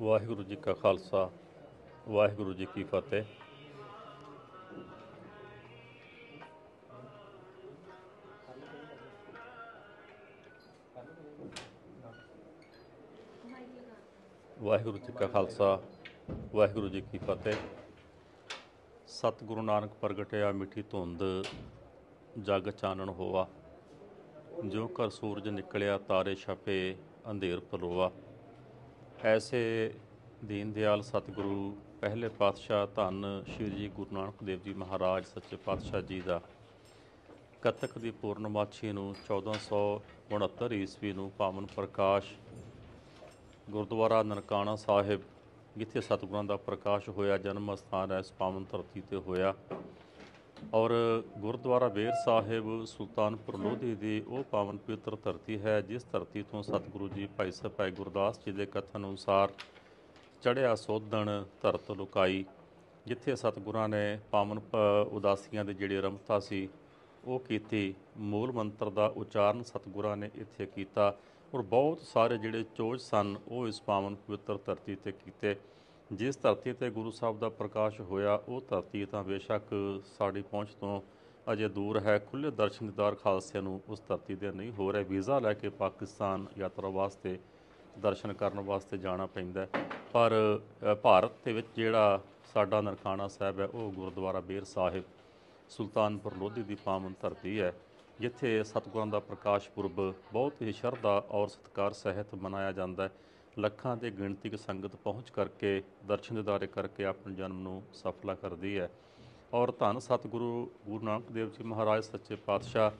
ਵਾਹਿਗੁਰੂ ਜੀ ਕਾ ਖਾਲਸਾ, ਵਾਹਿਗੁਰੂ ਜੀ ਕੀ ਫਤਿਹ। ਵਾਹਿਗੁਰੂ ਜੀ ਕਾ ਖਾਲਸਾ, ਵਾਹਿਗੁਰੂ ਜੀ ਕੀ ਫਤਿਹ। ਸਤਿਗੁਰੂ ਨਾਨਕ ਪ੍ਰਗਟਿਆ ਮਿੱਠੀ ਧੁੰਦ, ਜਗ ਚਾਨਣ ਹੋਵਾ ਜੋ ਕਰ ਸੂਰਜ ਨਿਕਲਿਆ, ਤਾਰੇ ਛਪੇ, ਅੰਧੇਰ ਪਲੋਆ ਐਸੇ ਦੀਨ ਦਿਆਲ ਸਤਿਗੁਰੂ, ਪਹਿਲੇ ਪਾਤਸ਼ਾਹ ਧੰਨ ਸ਼੍ਰੀ ਜੀ ਗੁਰੂ ਨਾਨਕ ਦੇਵ ਜੀ ਮਹਾਰਾਜ ਸੱਚੇ ਪਾਤਸ਼ਾਹ ਜੀ ਦਾ। ਕੱਤਕ ਦੀ ਪੂਰਨਮਾਸ਼ੀ ਨੂੰ 1469 ਈਸਵੀ ਨੂੰ ਪਾਵਨ ਪ੍ਰਕਾਸ਼ ਗੁਰਦੁਆਰਾ ਨਨਕਾਣਾ ਸਾਹਿਬ, ਜਿੱਥੇ ਸਤਿਗੁਰਾਂ ਦਾ ਪ੍ਰਕਾਸ਼ ਹੋਇਆ, ਜਨਮ ਸਥਾਨ ਹੈ, ਇਸ ਪਾਵਨ ਧਰਤੀ ਤੇ ਹੋਇਆ। ਔਰ ਗੁਰਦੁਆਰਾ ਬੇਰ ਸਾਹਿਬ ਸੁਲਤਾਨਪੁਰ ਲੋਧੀ ਦੀ ਉਹ ਪਾਵਨ ਪਵਿੱਤਰ ਧਰਤੀ ਹੈ, ਜਿਸ ਧਰਤੀ ਤੋਂ ਸਤਿਗੁਰੂ ਜੀ ਭਾਈ ਸਾਹਿਬ ਭਾਈ ਗੁਰਦਾਸ ਜੀ ਦੇ ਕਥਨ ਅਨੁਸਾਰ ਚੜਿਆ ਸੋਧਣ, ਧਰਤ ਲੁਕਾਈ, ਜਿੱਥੇ ਸਤਿਗੁਰਾਂ ਨੇ ਪਾਵਨ ਉਦਾਸੀਆਂ ਦੇ ਜਿਹੜੇ ਰਮਤਾ ਸੀ, ਉਹ ਕੀਤੀ। ਮੂਲ ਮੰਤਰ ਦਾ ਉਚਾਰਨ ਸਤਿਗੁਰਾਂ ਨੇ ਇੱਥੇ ਕੀਤਾ ਔਰ ਬਹੁਤ ਸਾਰੇ ਜਿਹੜੇ ਚੋਜ ਸਨ, ਉਹ ਇਸ ਪਾਵਨ ਪਵਿੱਤਰ ਧਰਤੀ ਤੇ ਕੀਤੇ। ਜਿਸ ਧਰਤੀ ਤੇ ਗੁਰੂ ਸਾਹਿਬ ਦਾ ਪ੍ਰਕਾਸ਼ ਹੋਇਆ, ਉਹ ਧਰਤੀ ਤਾਂ ਬੇਸ਼ੱਕ ਸਾਡੀ ਪਹੁੰਚ ਤੋਂ ਅਜੇ ਦੂਰ ਹੈ। ਖੁੱਲੇ ਦਰਸ਼ਨ ਦੀਦਾਰ ਖਾਲਸਿਆਂ ਨੂੰ ਉਸ ਧਰਤੀ ਤੇ ਨਹੀਂ ਹੋ ਰਿਹਾ। ਵੀਜ਼ਾ ਲੈ ਕੇ ਪਾਕਿਸਤਾਨ ਯਾਤਰਾ ਵਾਸਤੇ, ਦਰਸ਼ਨ ਕਰਨ ਵਾਸਤੇ ਜਾਣਾ ਪੈਂਦਾ ਪਰ ਭਾਰਤ ਦੇ ਵਿੱਚ ਜਿਹੜਾ ਸਾਡਾ ਨਨਕਾਣਾ ਸਾਹਿਬ ਹੈ, ਉਹ ਗੁਰਦੁਆਰਾ ਬੇਰ ਸਾਹਿਬ, ਸੁਲਤਾਨਪੁਰ ਲੋਧੀ ਦੀ ਪਾਵਨ ਧਰਤੀ ਹੈ, ਜਿੱਥੇ ਸਤਿਗੁਰਾਂ ਦਾ ਪ੍ਰਕਾਸ਼ ਪੁਰਬ ਬਹੁਤ ਹੀ ਸ਼ਰਧਾ ਔਰ ਸਤਿਕਾਰ ਸਹਿਤ ਮਨਾਇਆ ਜਾਂਦਾ ਹੈ। ਲੱਖਾਂ ਦੇ ਗਿਣਤੀ ਦੀ ਸੰਗਤ ਪਹੁੰਚ ਕਰਕੇ, ਦਰਸ਼ਨ ਦਿਦਾਰੇ ਕਰਕੇ ਆਪਣੇ ਜਨਮ ਨੂੰ ਸਫਲਾ ਕਰਦੀ ਹੈ। ਔਰ ਧੰਨ ਸਤਿਗੁਰੂ ਗੁਰੂ ਨਾਨਕ ਦੇਵ ਜੀ ਮਹਾਰਾਜ, ਸੱਚੇ ਪਾਤਸ਼ਾਹ,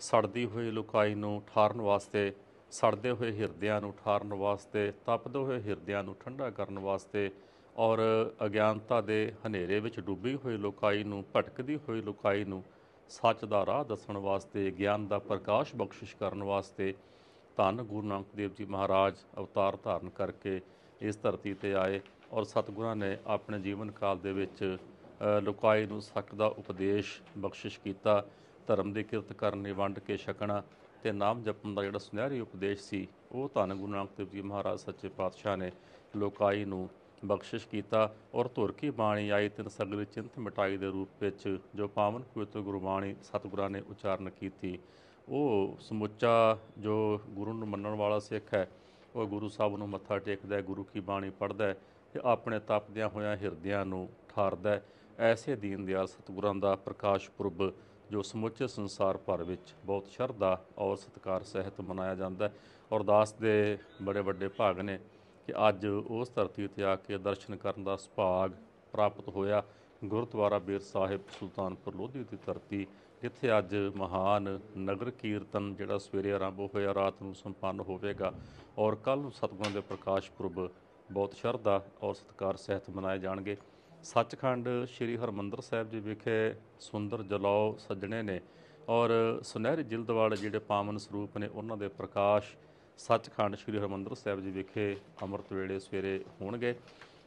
ਸੜਦੀ ਹੋਈ ਲੁਕਾਈ ਨੂੰ ਠਾਰਨ ਵਾਸਤੇ, ਸੜਦੇ ਹੋਏ ਹਿਰਦਿਆਂ ਨੂੰ ਠਾਰਨ ਵਾਸਤੇ, ਤਪਦੇ ਹੋਏ ਹਿਰਦਿਆਂ ਨੂੰ ਠੰਡਾ ਕਰਨ ਵਾਸਤੇ ਔਰ ਅਗਿਆਨਤਾ ਦੇ ਹਨੇਰੇ ਵਿੱਚ ਡੁੱਬੀ ਹੋਈ ਲੁਕਾਈ ਨੂੰ, ਭਟਕਦੀ ਹੋਈ ਲੁਕਾਈ ਨੂੰ ਸੱਚ ਦਾ ਰਾਹ ਦੱਸਣ ਵਾਸਤੇ, ਗਿਆਨ ਦਾ ਪ੍ਰਕਾਸ਼ ਬਖਸ਼ਿਸ਼ ਕਰਨ ਵਾਸਤੇ ਧੰਨ ਗੁਰੂ ਨਾਨਕ ਦੇਵ ਜੀ ਮਹਾਰਾਜ ਅਵਤਾਰ ਧਾਰਨ ਕਰਕੇ ਇਸ ਧਰਤੀ ਤੇ ਆਏ ਔਰ ਸਤਿਗੁਰਾਂ ਨੇ ਆਪਣੇ ਜੀਵਨ ਕਾਲ ਦੇ ਵਿੱਚ ਅ, ਲੁਕਾਈ ਨੂੰ ਸੱਚ ਦਾ ਉਪਦੇਸ਼ ਬਖਸ਼ਿਸ਼ ਕੀਤਾ ਧਰਮ ਦੀ ਕਿਰਤ ਕਰਨੀ ਵੰਡ ਕੇ ਛਕਣਾ ਤੇ ਨਾਮ ਜਪਣ ਦਾ ਜਿਹੜਾ ਸੁਨਹਿਰੀ ਉਪਦੇਸ਼ ਸੀ ਉਹ ਧੰਨ ਗੁਰੂ ਨਾਨਕ ਦੇਵ ਜੀ ਮਹਾਰਾਜ ਸੱਚੇ ਪਾਤਸ਼ਾਹ ਨੇ ਲੋਕਾਈ ਨੂੰ ਬਖਸ਼ਿਸ਼ ਕੀਤਾ ਔਰ ਧੁਰ ਕੀ ਬਾਣੀ ਆਈ ਤਿੰਨ ਸਗਲ ਚਿੰਤ ਮਿਟਾਈ ਦੇ ਰੂਪ ਵਿੱਚ ਜੋ ਪਾਵਨ ਪਵਿੱਤਰ ਗੁਰਬਾਣੀ ਸਤਿਗੁਰਾਂ ਨੇ ਉਚਾਰਨ ਕੀਤੀ। ਉਹ ਸਮੁੱਚਾ ਜੋ ਗੁਰੂ ਨੂੰ ਮੰਨਣ ਵਾਲਾ ਸਿੱਖ ਹੈ, ਉਹ ਗੁਰੂ ਸਾਹਿਬ ਨੂੰ ਮੱਥਾ ਟੇਕਦਾ ਹੈ, ਗੁਰੂ ਕੀ ਬਾਣੀ ਪੜ੍ਹਦਾ ਹੈ ਤੇ ਆਪਣੇ ਤਪਦਿਆਂ ਹੋਇਆਂ ਹਿਰਦਿਆਂ ਨੂੰ ਠਾਰਦਾ ਹੈ। ਐਸੇ ਦੀਨ ਦਿਆਲ ਸਤਿਗੁਰਾਂ ਦਾ ਪ੍ਰਕਾਸ਼ ਪੁਰਬ ਜੋ ਸਮੁੱਚੇ ਸੰਸਾਰ ਭਰ ਵਿੱਚ ਬਹੁਤ ਸ਼ਰਧਾ ਔਰ ਸਤਿਕਾਰ ਸਹਿਤ ਮਨਾਇਆ ਜਾਂਦਾ ਹੈ। ਔਰ ਦਾਸ ਦੇ ਬੜੇ ਵੱਡੇ ਭਾਗ ਨੇ ਕਿ ਅੱਜ ਉਸ ਧਰਤੀ ਤੇ ਆ ਕੇ ਦਰਸ਼ਨ ਕਰਨ ਦਾ ਸੁਭਾਗ ਪ੍ਰਾਪਤ ਹੋਇਆ। ਗੁਰਦੁਆਰਾ ਬੀਰ ਸਾਹਿਬ ਸੁਲਤਾਨਪੁਰ ਲੋਧੀ ਦੀ ਧਰਤੀ, ਜਿੱਥੇ ਅੱਜ ਮਹਾਨ ਨਗਰ ਕੀਰਤਨ ਜਿਹੜਾ ਸਵੇਰੇ ਆਰੰਭ ਹੋਇਆ, ਰਾਤ ਨੂੰ ਸੰਪੰਨ ਹੋਵੇਗਾ ਔਰ ਕੱਲ ਨੂੰ ਸਤਿਗੁਰਾਂ ਦੇ ਪ੍ਰਕਾਸ਼ ਪੁਰਬ ਬਹੁਤ ਸ਼ਰਧਾ ਔਰ ਸਤਿਕਾਰ ਸਹਿਤ ਮਨਾਏ ਜਾਣਗੇ। ਸੱਚਖੰਡ ਸ੍ਰੀ ਹਰਮੰਦਰ ਸਾਹਿਬ ਜੀ ਵਿਖੇ ਸੁੰਦਰ ਜਲਾਓ ਸੱਜਣੇ ਨੇ ਔਰ ਸੁਨਹਿਰੀ ਜਿਲਦ ਵਾਲੇ ਜਿਹੜੇ ਪਾਵਨ ਸਰੂਪ ਨੇ, ਉਹਨਾਂ ਦੇ ਪ੍ਰਕਾਸ਼ ਸੱਚਖੰਡ ਸ੍ਰੀ ਹਰਮੰਦਰ ਸਾਹਿਬ ਜੀ ਵਿਖੇ ਅੰਮ੍ਰਿਤ ਵੇਲੇ ਸਵੇਰੇ ਹੋਣਗੇ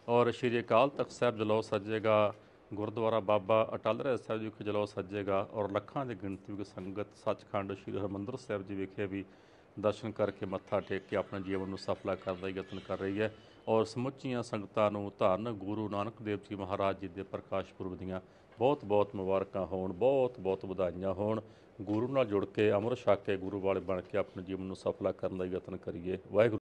ਔਰ ਸ੍ਰੀ ਅਕਾਲ ਤਖਤ ਸਾਹਿਬ ਜਲਾਓ ਸੱਜੇਗਾ ਗੁਰਦੁਆਰਾ ਬਾਬਾ ਅਟਲ ਰਹਿ ਸਾਹਿਬ ਜੀ ਵਿਖੇ ਜਲਾਓ ਸੱਜੇਗਾ ਔਰ ਲੱਖਾਂ ਦੀ ਗਿਣਤੀ ਵਿੱਚ ਸੰਗਤ ਸੱਚਖੰਡ ਸ੍ਰੀ ਹਰਮੰਦਰ ਸਾਹਿਬ ਜੀ ਵਿਖੇ ਵੀ ਦਰਸ਼ਨ ਕਰਕੇ ਮੱਥਾ ਟੇਕ ਕੇ ਆਪਣੇ ਜੀਵਨ ਨੂੰ ਸਫਲਾ ਕਰਨ ਦਾ ਯਤਨ ਕਰ ਰਹੀ ਹੈ ਔਰ ਸਮੁੱਚੀਆਂ ਸੰਗਤਾਂ ਨੂੰ ਧੰਨ ਗੁਰੂ ਨਾਨਕ ਦੇਵ ਜੀ ਮਹਾਰਾਜ ਜੀ ਦੇ ਪ੍ਰਕਾਸ਼ ਪੁਰਬ ਦੀਆਂ ਬਹੁਤ ਬਹੁਤ ਮੁਬਾਰਕਾਂ ਹੋਣ, ਬਹੁਤ ਬਹੁਤ ਵਧਾਈਆਂ ਹੋਣ। ਗੁਰੂ ਨਾਲ ਜੁੜ ਕੇ ਅੰਮ੍ਰਿਤ ਛਕ ਕੇ ਗੁਰੂ ਵਾਲੇ ਬਣ ਕੇ ਆਪਣੇ ਜੀਵਨ ਨੂੰ ਸਫਲਾ ਕਰਨ ਦਾ ਯਤਨ ਕਰੀਏ। ਵਾਹਿਗੁਰੂ